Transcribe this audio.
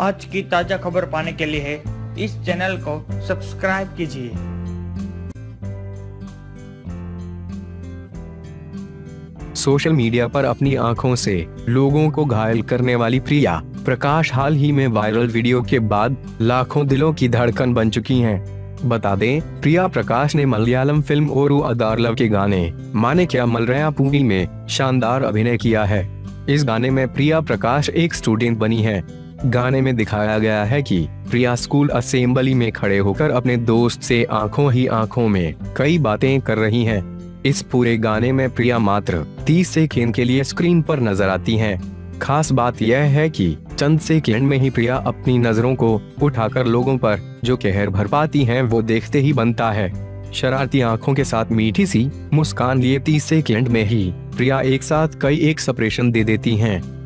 आज की ताज़ा खबर पाने के लिए इस चैनल को सब्सक्राइब कीजिए। सोशल मीडिया पर अपनी आँखों से लोगों को घायल करने वाली प्रिया, प्रकाश हाल ही में वायरल वीडियो के बाद लाखों दिलों की धड़कन बन चुकी हैं। बता दें, प्रिया प्रकाश ने मलयालम फ़िल्म ओरू अदारलव के गाने माने क्या मलरया पूरी में शानदार अभिनय किया है। इस गाने में प्रिया प्रकाश एक स्टूडेंट बनी है। गाने में दिखाया गया है कि प्रिया स्कूल असेंबली में खड़े होकर अपने दोस्त से आँखों ही आँखों में कई बातें कर रही हैं। इस पूरे गाने में प्रिया मात्र 30 सेकेंड के लिए स्क्रीन पर नज़र आती हैं। खास बात यह है कि चंद से सेकेंड में ही प्रिया अपनी नज़रों को उठाकर लोगों पर जो कहर भर पाती हैं, वो देखते ही बनता है शरारती आँखों के साथ मीठी सी मुस्कान लिए तीस सेकेंड में ही प्रिया एक साथ कई एक सप्रेशन दे देती हैं